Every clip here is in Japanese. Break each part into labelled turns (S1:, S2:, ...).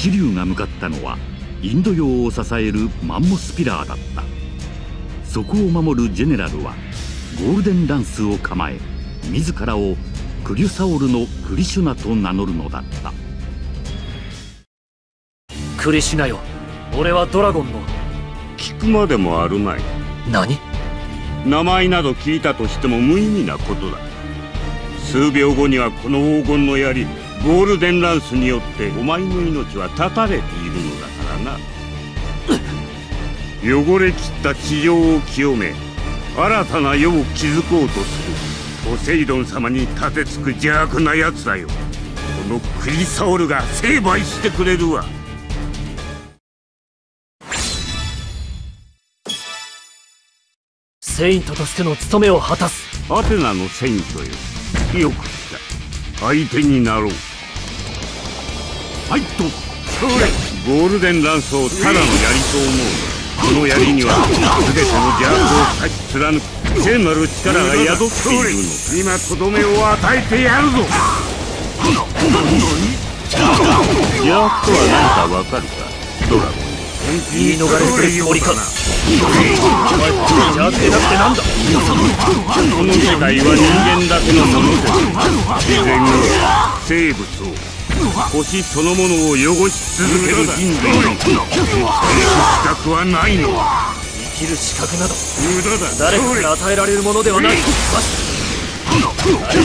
S1: 紫龍が向かったのはインド洋を支えるマンモスピラーだった。そこを守るジェネラルはゴールデンランスを構え自らをクリュサオルのクリシュナと名乗るのだった。
S2: クリシュナよ。俺はドラゴンの。
S3: 聞くまでもあるまい。
S2: 何？
S3: 名前など聞いたとしても無意味なことだ。数秒後にはこの黄金の槍ゴールデンランスによってお前の命は絶たれているのだからな。汚れきった地上を清め新たな世を築こうとする。ポセイドン様に立てつく邪悪な奴だよ。このクリサオルが成敗してくれるわ。
S2: セイントとしての務めを果たす。
S3: アテナのセイントよ。よく相手になろう。ファイト!ゴールデンランスをただの槍と思う。この槍には全ての邪悪を裂き貫く聖なる力が宿っているの今とどめを与えてやるぞ!邪悪とは何かわかるか?ドラゴン。
S2: 言い逃れするつもりかお前邪悪でなくてなんだ。
S3: この世界は人間だけのものです自然を生物を星そのものを汚し続ける人類の。生きる資格はないの
S2: 生きる資格など
S3: 無駄だ。
S2: 誰かから与えられるものではない。誰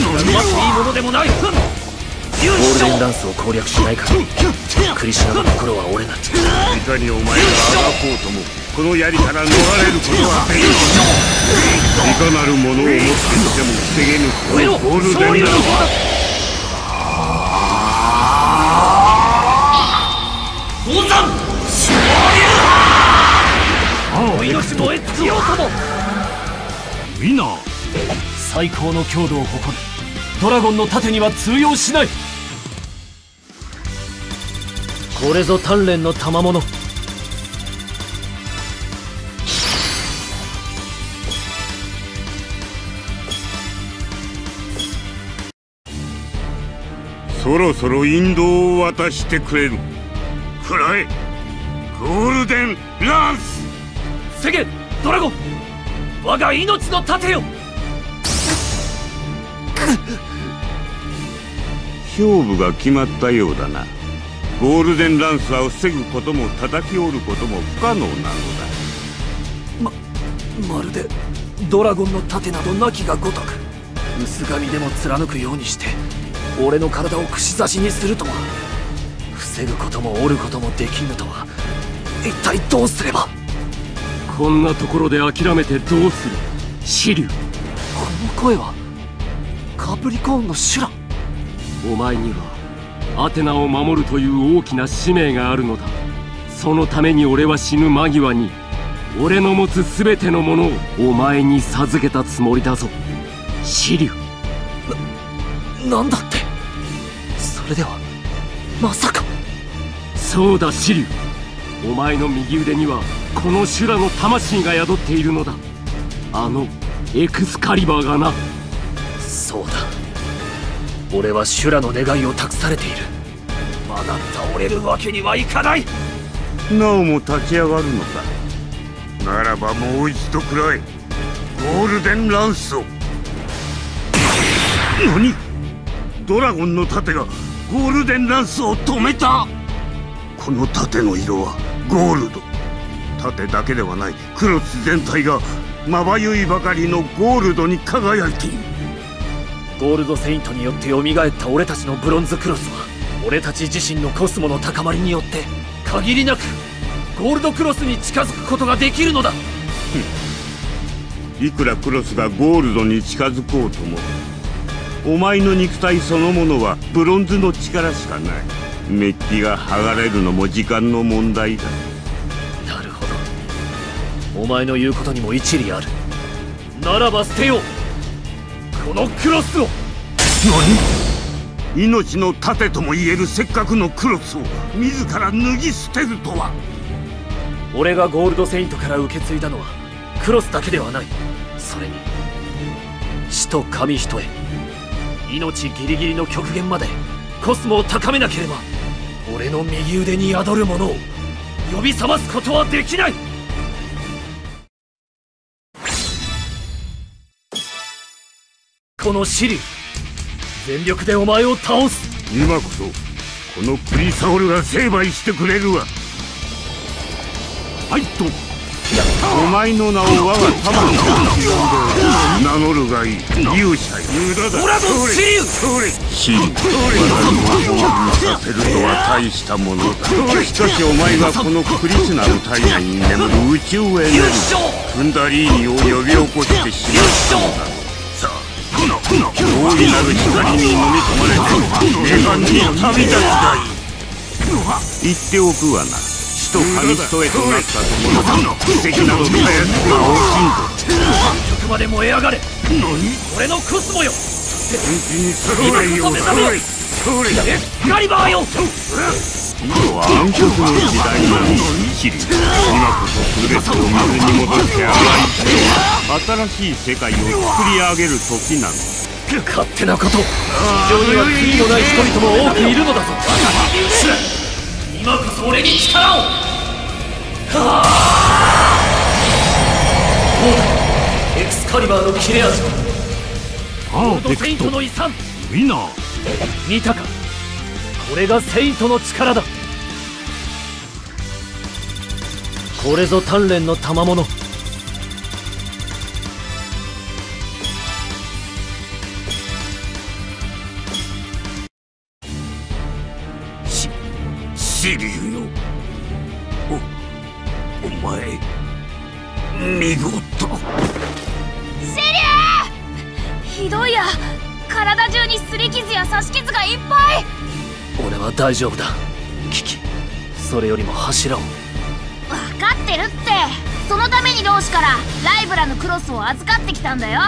S2: かが奪っていいものでもないゴールデンダンスを攻略しない限りクリシュナの心は折れない
S3: いかにお前があがこうともこの槍から逃れることはいいかなるものを持ってしても防げぬこのゴールデンダンス
S2: 鉱山お命燃え尽きようとも
S1: ウィナー
S2: 最高の強度を誇るドラゴンの盾には。通用しないこれぞ鍛錬の賜物。
S3: そろそろ引導を渡してくれる。くらえゴールデンランス。
S2: セゲドラゴン我が命の盾よ。
S3: 勝負が決まったようだなゴールデンランスは防ぐことも叩き折ることも不可能なのだ。
S2: ままるでドラゴンの盾などなきがごとく。薄紙でも貫くようにして俺の体を串刺しにするとは。防ぐことも折ることもできぬとは。一体どうすれば？
S4: こんなところで諦めてどうする？シリュウ
S2: この声はカプリコーンのシュラ
S4: お前にはアテナを守るという大きな使命があるのだ。そのために俺は死ぬ間際に俺の持つ全てのものをお前に授けたつもりだぞ。シリュ
S2: な、なんだって。それではまさか。
S4: そうだシリュお前の右腕にはこの修羅の魂が宿っているのだ。あのエクスカリバーがな。
S2: そうだ。俺は修羅の願いを託されている。まだ倒れるわけにはいかない。
S3: なおも立ち上がるのか。ならばもう一度くらえゴールデンランスを。何？ドラゴンの盾がゴールデンランスを止めた？この盾の色はゴールド。盾だけではない。クロス全体がまばゆいばかりのゴールドに輝いている
S2: ゴールドセイントによって蘇った俺たちのブロンズクロスは俺たち自身のコスモの高まりによって限りなくゴールドクロスに近づくことができるのだ。
S3: いくらクロスがゴールドに近づこうともお前の肉体そのものはブロンズの力しかない。メッキが剥がれるのも時間の問題だ。
S2: なるほど。お前の言うことにも一理ある。ならば捨てようこのクロスを。
S3: 何？命の盾とも言えるせっかくのクロスを自ら脱ぎ捨てるとは。
S2: 俺がゴールドセイントから受け継いだのはクロスだけではない。それに死と神人へ。命ギリギリの極限までコスモを高めなければ俺の右腕に宿る者を呼び覚ますことはできないこのシリ全力でお前を倒す。
S3: 今こそこのクリサオルが成敗してくれるわ。
S1: ファイト
S3: お前の名を我が玉の名乗るがいい。勇者無駄だ。
S2: オラのシリウ
S3: それ
S1: シリ
S3: させるとは大したものだ。しかしお前がこのクリスナル体内に眠る宇宙エネルギ
S2: 優勝。
S3: ークンダリーニを呼び起こしてしまったのだ大いなる光に飲み込まれて女神に旅立ちだい言っておくわな。死と紙一重となったところ奇跡など。絶やすが大きいぞ
S2: 極まで燃え上がれ俺のコスモよ
S3: 本気にそれよそれそれ
S2: エクカリバーよ
S3: 暗黒の時代のシリ今こそ全てを水に戻して洗い新しい世界を作り上げる時なの
S2: 勝手なこと地上には罪のない人々も多くいるのだぞ今こそ俺に力をはあどうだエクスカリバーの切れ味は
S1: パ
S2: ード
S1: ーフェクト
S2: セイントの遺産
S1: ウィナー
S2: 見たかこれがセイントの力だ。これぞ鍛錬の賜物。
S3: しシリウよ。おお前見事。
S5: ひどいや。体中に擦り傷や刺し傷がいっぱい。
S2: 俺は大丈夫だ。キキそれよりも柱を
S5: ってるって。そのために老師からライブラのクロスを預かってきたんだよ。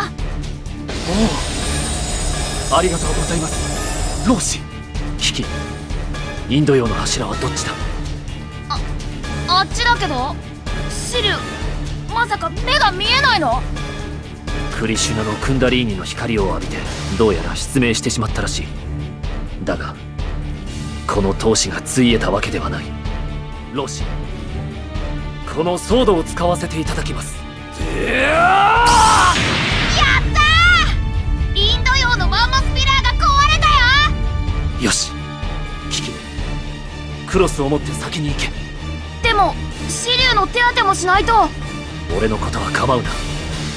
S2: おおありがとうございます。老師キキ。インド洋の柱はどっちだ？
S5: あっちだけど。シリュまさか目が見えないの？
S2: クリシュナのクンダリーニの光を浴びてどうやら失明してしまったらしい。だがこの闘志がついえたわけではない。老師このソードを使わせていただきます。
S5: やったー！インド洋のマンモスピラーが壊れたよ！
S2: よしキキクロスを持って先に行け。
S5: でもシリュの手当てもしないと。
S2: 俺のことは構うな。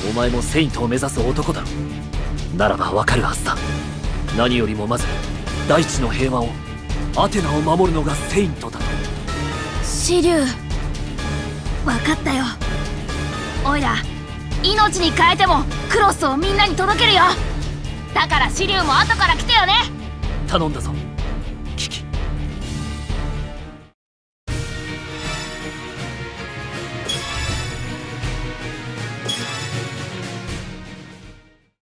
S2: お前もセイントを目指す男だ。ろならばわかるはずだ。何よりもまず大地の平和をアテナを守るのがセイントだ。と
S5: シリュ分かったよ。おいら命に変えてもクロスをみんなに届けるよ。だからシリュも後から来てよね。
S2: 頼んだぞ。